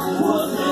我的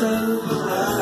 friend